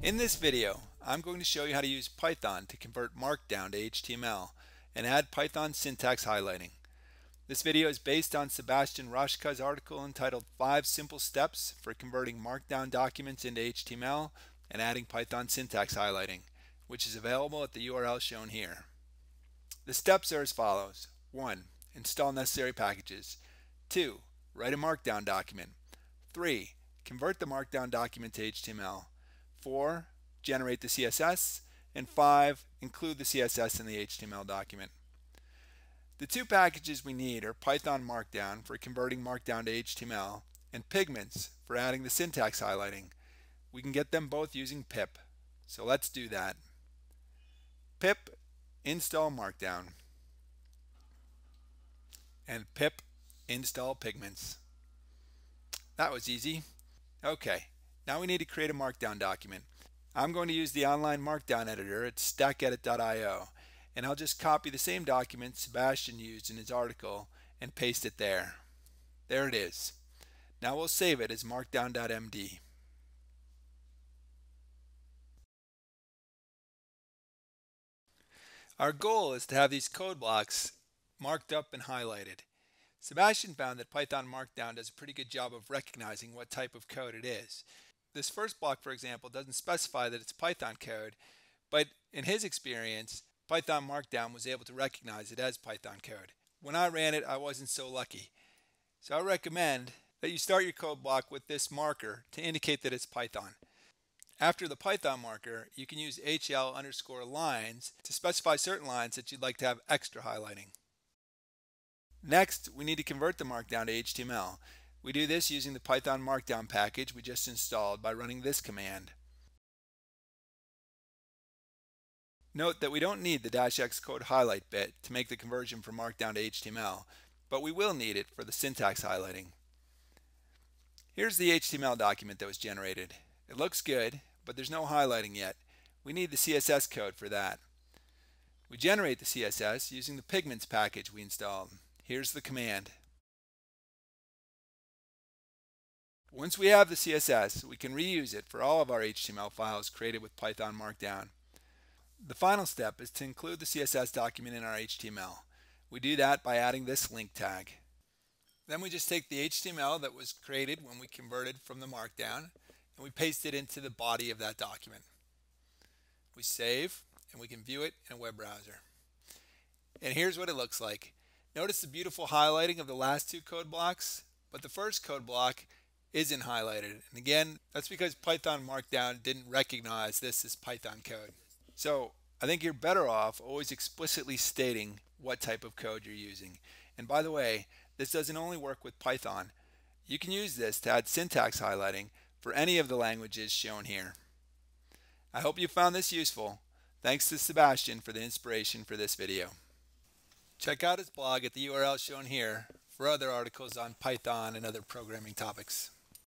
In this video, I'm going to show you how to use Python to convert Markdown to HTML and add Python syntax highlighting. This video is based on Sebastian Raschka's article entitled 5 Simple Steps for Converting Markdown Documents into HTML and Adding Python Syntax Highlighting, which is available at the URL shown here. The steps are as follows. 1. Install necessary packages. 2. Write a Markdown document. 3. Convert the Markdown document to HTML. 4. Generate the CSS. And 5. Include the CSS in the HTML document. The two packages we need are Python Markdown for converting Markdown to HTML and Pygments for adding the syntax highlighting. We can get them both using pip. So let's do that. pip install Markdown and pip install Pygments. That was easy. Okay, now we need to create a Markdown document. I'm going to use the online Markdown editor at stackedit.io and I'll just copy the same document Sebastian used in his article and paste it there. There it is. Now we'll save it as markdown.md. Our goal is to have these code blocks marked up and highlighted. Sebastian found that Python Markdown does a pretty good job of recognizing what type of code it is. This first block, for example, doesn't specify that it's Python code, but in his experience, Python Markdown was able to recognize it as Python code. When I ran it, I wasn't so lucky. So I recommend that you start your code block with this marker to indicate that it's Python. After the Python marker, you can use HL underscore lines to specify certain lines that you'd like to have extra highlighting. Next, we need to convert the Markdown to HTML. We do this using the Python Markdown package we just installed by running this command. Note that we don't need the dash "-x code highlight bit to make the conversion from Markdown to HTML, but we will need it for the syntax highlighting. Here's the HTML document that was generated. It looks good, but there's no highlighting yet. We need the CSS code for that. We generate the CSS using the Pygments package we installed. Here's the command. Once we have the CSS, we can reuse it for all of our HTML files created with Python Markdown. The final step is to include the CSS document in our HTML. We do that by adding this link tag. Then we just take the HTML that was created when we converted from the Markdown and we paste it into the body of that document. We save and we can view it in a web browser. And here's what it looks like. Notice the beautiful highlighting of the last two code blocks, but the first code block isn't highlighted. And again, that's because Python Markdown didn't recognize this as Python code. So I think you're better off always explicitly stating what type of code you're using. And by the way, this doesn't only work with Python. You can use this to add syntax highlighting for any of the languages shown here. I hope you found this useful. Thanks to Sebastian for the inspiration for this video. Check out his blog at the URL shown here for other articles on Python and other programming topics.